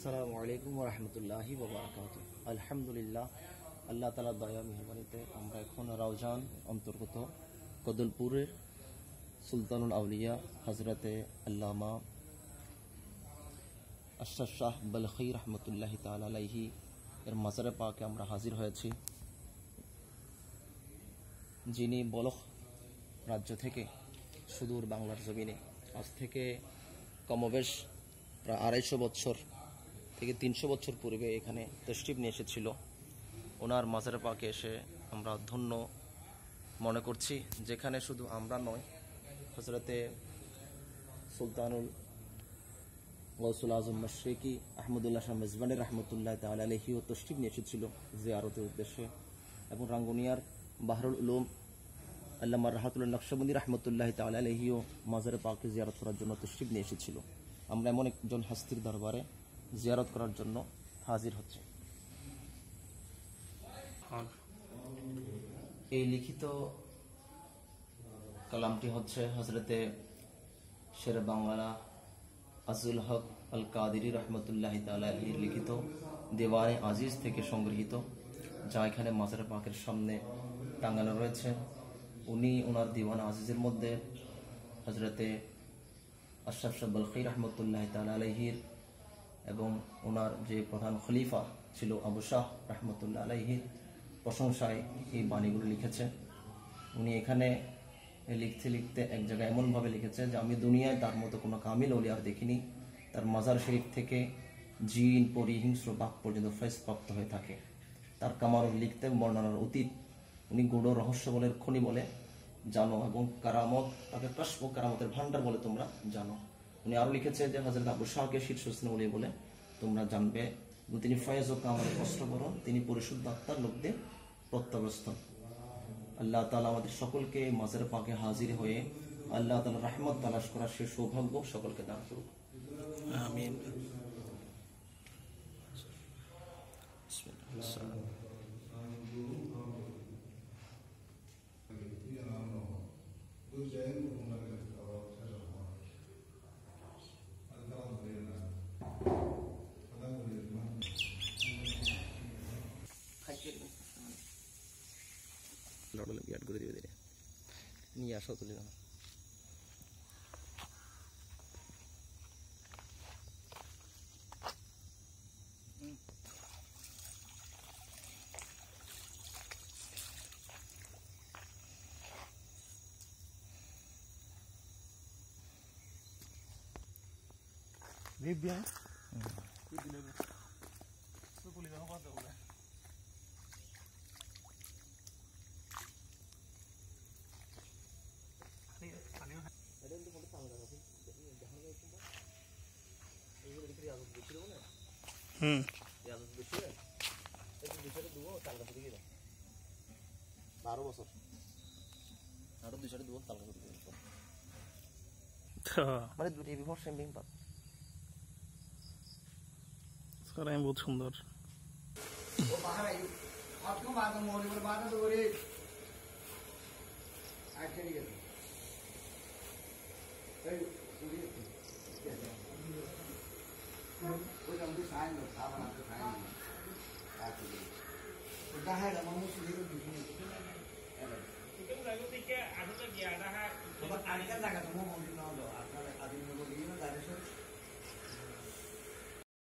আসসালামু আলাইকুম রহমতুল্লাহি বাবরকাত আলহামদুলিল্লাহ, আল্লাহ তালা দয়া মেহরবানিতে আমরা এখন রাউজান অন্তর্গত কদলপুরের সুলতানুল আউলিয়া হজরতে আল্লামা আশরাফ শাহ বলখি রহমতুল্লাহ তালাহি এর মাজারে পাকে আমরা হাজির হয়েছি। যিনি বলখ রাজ্য থেকে সুদূর বাংলার জমিনে, আজ থেকে কমবেশ প্রায় আড়াইশো বছর থেকে তিনশো বছর পূর্বে এখানে তশরিফ নিয়ে এসেছিল। ওনার মাজারে পাকে এসে আমরা ধন্য মনে করছি, যেখানে শুধু আমরা নয় হজরতে সুলতানুল গৌসুল আজম মশরেকি, আহমদুল্লাহ শাহ মেজবানের রহমতুল্লাহ তাল আলহিও তশরিফ নিয়ে এসেছিল জিয়ারতের উদ্দেশ্যে। এবং রাঙ্গুনিয়ার বাহরুল উলুম আল্লামা রাহাতুল্লাহ নকশবন্দি রহমতুল্লাহ তাল আলহিও মাজারে পাকে জিয়ারত করার জন্য তশরিফ নিয়ে এসেছিল। আমরা এমন একজন হাস্তির দরবারে জিয়ারত করার জন্য হাজির হচ্ছে। এই লিখিত কালামটি হচ্ছে হজরতে শের বাংলা আজুল হক আল কাদিরি রহমতুল্লাহ তালির লিখিত দেওয়ানে আজিজ থেকে সংগৃহীত যা এখানে মাজার পাকের সামনে টাঙ্গানো রয়েছে। উনি ওনার দিওয়ান আজিজের মধ্যে হজরতে আশরাফ বলখি রহমতুল্লাহ তালাহির এবং ওনার যে প্রধান খলিফা ছিল আবু শাহ রহমতুল্লাহ আলাইহির প্রশংসায় এই বাণীগুলো লিখেছে। উনি এখানে লিখতে লিখতে এক জায়গায় এমনভাবে লিখেছে যে, আমি দুনিয়ায় তার মতো কোনো কামিল অলিয়ার দেখিনি। তার মাজার শরীফ থেকে জিন, পরি, হিংস্র পর্যন্ত ফেস প্রাপ্ত হয়ে থাকে। তার কামার লিখতে বর্ণনার অতীত। উনি গৌড় রহস্য বলের খনি বলে, জানো এবং কারামত, তাকে কশ্ম কারামতের ভান্ডার বলে তোমরা জানো। উনি আরও লিখেছে যে হজরত আবু শাহকে শীর্ষস্থানে বলে তোমরা জানবে তিনি ফয়েজ ও কামালের কষ্ট করুন তিনি পরিশুদ্ধ আত্মার লোকদের প্রত্যাবস্ত। আল্লাহ তালা আমাদের সকলকে মাজার পাকে হাজির হয়ে আল্লাহ তালা রহমত তালাশ করার সে সৌভাগ্য সকলকে দান করুক। আমিন। লড়লে নিয়ে আসো তুলে দাও Bibbia. হুম। বারো বছর। আরও দুই করে দিবে মানে দুটি বিভর সেম বিং পাত সারাই বহুত সুন্দর। হাই আমাৰ মোৰ চুলিটো দুদিন আছে এটা কিন্তু মই লাগো ঠিকে আহোঁতে বিয়া এটা হাই তোমাৰ কালিকে জাগাটো মই মন্দিৰ